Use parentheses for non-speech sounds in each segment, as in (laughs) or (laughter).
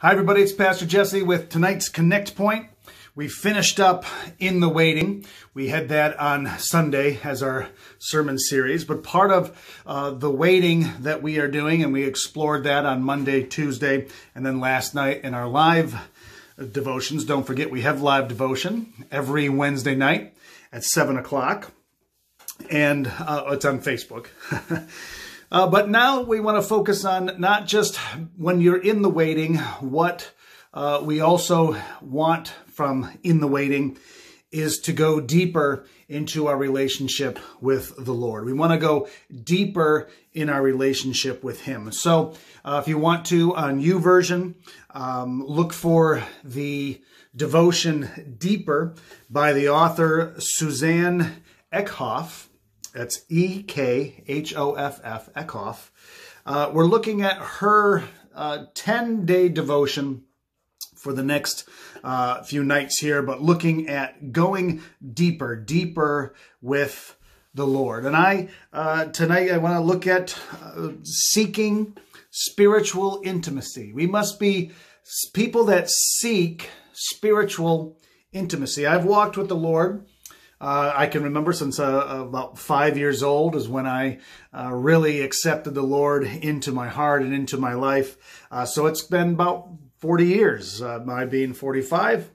Hi, everybody. It's Pastor Jesse with tonight's Connect Point. We finished up in the waiting. We had that on Sunday as our sermon series, but part of uh, the waiting that we are doing, and we explored that on Monday, Tuesday, and then last night in our live devotions. Don't forget, we have live devotion every Wednesday night at 7 o'clock, and uh, it's on Facebook. (laughs) Uh, but now we want to focus on not just when you're in the waiting, what uh, we also want from in the waiting is to go deeper into our relationship with the Lord. We want to go deeper in our relationship with Him. So uh, if you want to, on YouVersion, um, look for the devotion Deeper by the author Suzanne Eckhoff. That's E K H O F F, Eckhoff. Uh, we're looking at her 10 uh, day devotion for the next uh, few nights here, but looking at going deeper, deeper with the Lord. And I, uh, tonight, I want to look at uh, seeking spiritual intimacy. We must be people that seek spiritual intimacy. I've walked with the Lord uh, I can remember since uh, about five years old is when I uh, really accepted the Lord into my heart and into my life. Uh, so it's been about 40 years, uh, my being 45.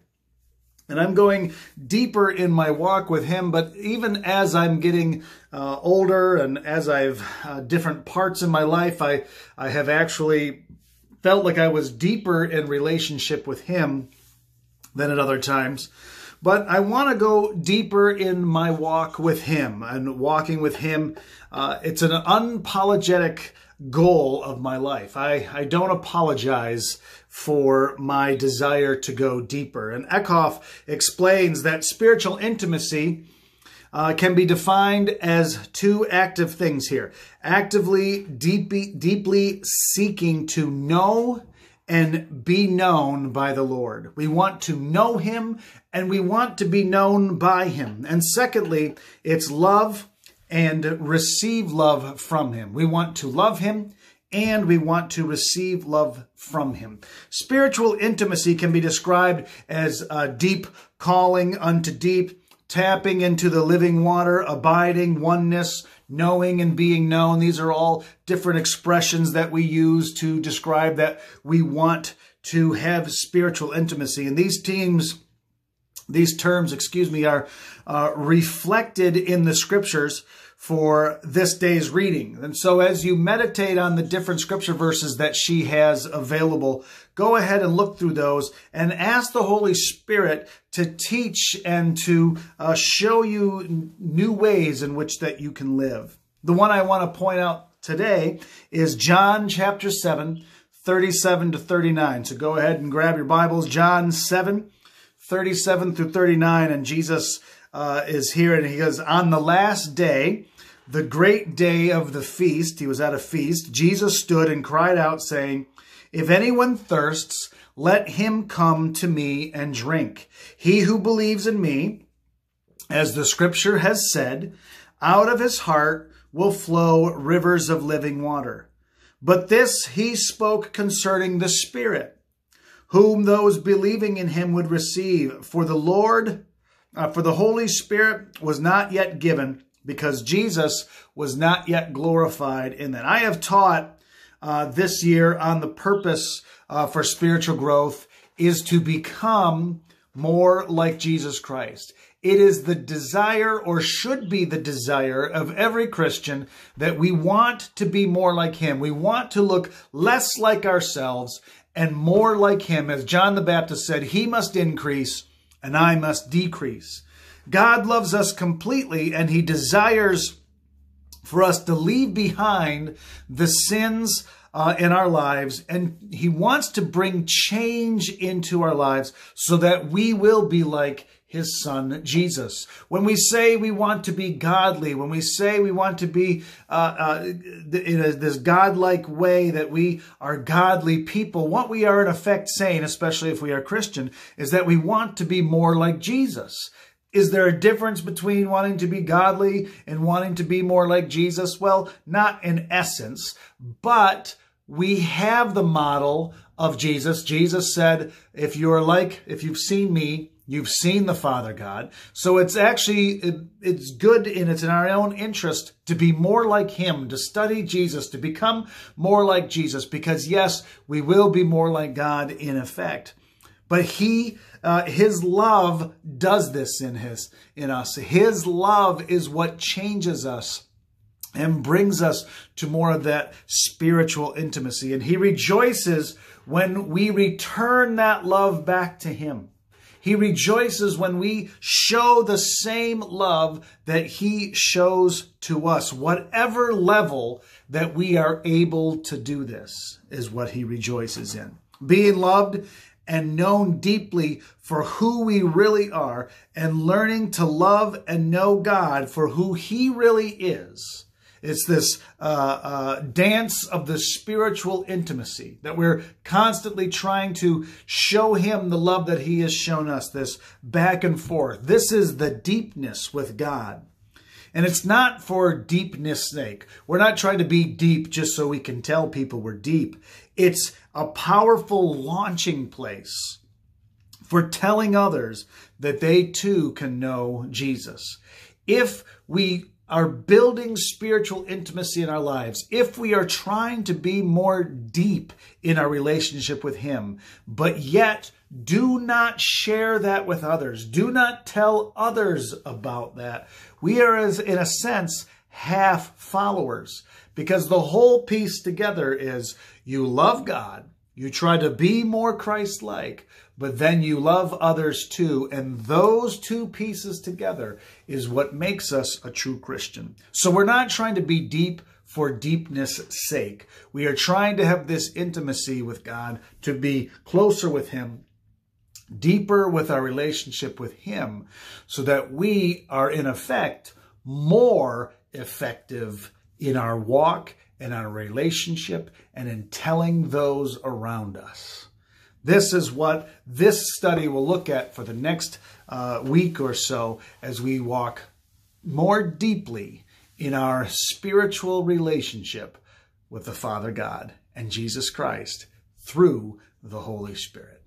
And I'm going deeper in my walk with Him, but even as I'm getting uh, older and as I've different parts in my life, I, I have actually felt like I was deeper in relationship with Him than at other times. But I want to go deeper in my walk with Him and walking with Him. Uh, it's an unapologetic goal of my life. I, I don't apologize for my desire to go deeper. And Eckhoff explains that spiritual intimacy uh, can be defined as two active things here. Actively, deeply, deeply seeking to know and be known by the Lord. We want to know Him and we want to be known by Him. And secondly, it's love and receive love from Him. We want to love Him and we want to receive love from Him. Spiritual intimacy can be described as a deep calling unto deep, tapping into the living water, abiding, oneness, knowing and being known. These are all different expressions that we use to describe that we want to have spiritual intimacy. And these teams, these terms, excuse me, are uh, reflected in the scriptures for this day's reading. And so as you meditate on the different scripture verses that she has available, go ahead and look through those and ask the Holy Spirit to teach and to uh, show you new ways in which that you can live. The one I want to point out today is John chapter 7, 37 to 39. So go ahead and grab your Bibles. John 7, 37 through 39. And Jesus uh, is here and he goes, On the last day, the great day of the feast, he was at a feast, Jesus stood and cried out, saying, If anyone thirsts, let him come to me and drink. He who believes in me, as the scripture has said, out of his heart will flow rivers of living water. But this he spoke concerning the Spirit, whom those believing in him would receive. For the Lord, uh, for the Holy Spirit was not yet given, because Jesus was not yet glorified in that. I have taught uh, this year on the purpose uh, for spiritual growth is to become more like Jesus Christ. It is the desire or should be the desire of every Christian that we want to be more like him. We want to look less like ourselves and more like him. As John the Baptist said, he must increase and I must decrease. God loves us completely and he desires for us to leave behind the sins uh, in our lives. And he wants to bring change into our lives so that we will be like his son Jesus. When we say we want to be godly, when we say we want to be uh, uh, in a, this godlike way that we are godly people, what we are in effect saying, especially if we are Christian, is that we want to be more like Jesus. Is there a difference between wanting to be godly and wanting to be more like Jesus? Well, not in essence, but we have the model of Jesus. Jesus said, if you're like, if you've seen me, you've seen the Father God. So it's actually, it, it's good and it's in our own interest to be more like him, to study Jesus, to become more like Jesus, because yes, we will be more like God in effect. But he, uh, his love does this in his, in us. His love is what changes us and brings us to more of that spiritual intimacy. And he rejoices when we return that love back to him. He rejoices when we show the same love that he shows to us. Whatever level that we are able to do this is what he rejoices in. Being loved and known deeply for who we really are and learning to love and know God for who he really is. It's this uh, uh, dance of the spiritual intimacy that we're constantly trying to show him the love that he has shown us, this back and forth. This is the deepness with God. And it's not for deepness sake. We're not trying to be deep just so we can tell people we're deep. It's a powerful launching place for telling others that they too can know Jesus. If we are building spiritual intimacy in our lives, if we are trying to be more deep in our relationship with Him, but yet do not share that with others, do not tell others about that, we are, as in a sense, half followers because the whole piece together is you love God, you try to be more Christ like, but then you love others too. And those two pieces together is what makes us a true Christian. So we're not trying to be deep for deepness sake. We are trying to have this intimacy with God, to be closer with Him, deeper with our relationship with Him, so that we are in effect more effective in our walk and our relationship and in telling those around us. This is what this study will look at for the next uh, week or so as we walk more deeply in our spiritual relationship with the Father God and Jesus Christ through the Holy Spirit.